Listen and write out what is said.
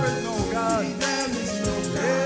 there is no God.